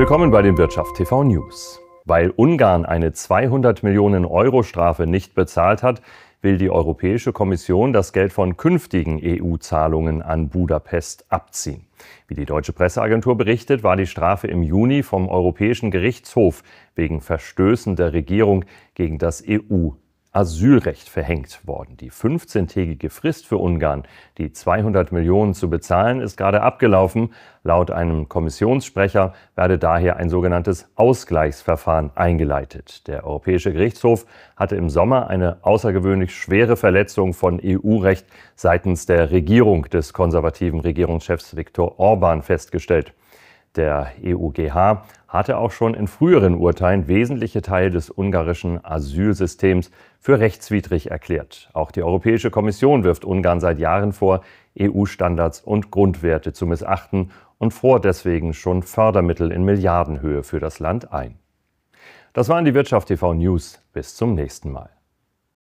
Willkommen bei den Wirtschaft TV News. Weil Ungarn eine 200 Millionen Euro Strafe nicht bezahlt hat, will die Europäische Kommission das Geld von künftigen EU-Zahlungen an Budapest abziehen. Wie die deutsche Presseagentur berichtet, war die Strafe im Juni vom Europäischen Gerichtshof wegen Verstößen der Regierung gegen das EU Asylrecht verhängt worden. Die 15-tägige Frist für Ungarn, die 200 Millionen zu bezahlen, ist gerade abgelaufen. Laut einem Kommissionssprecher werde daher ein sogenanntes Ausgleichsverfahren eingeleitet. Der Europäische Gerichtshof hatte im Sommer eine außergewöhnlich schwere Verletzung von EU-Recht seitens der Regierung des konservativen Regierungschefs Viktor Orban festgestellt. Der EUGH hatte auch schon in früheren Urteilen wesentliche Teile des ungarischen Asylsystems für rechtswidrig erklärt. Auch die Europäische Kommission wirft Ungarn seit Jahren vor, EU-Standards und Grundwerte zu missachten und vor deswegen schon Fördermittel in Milliardenhöhe für das Land ein. Das waren die Wirtschaft TV News. Bis zum nächsten Mal.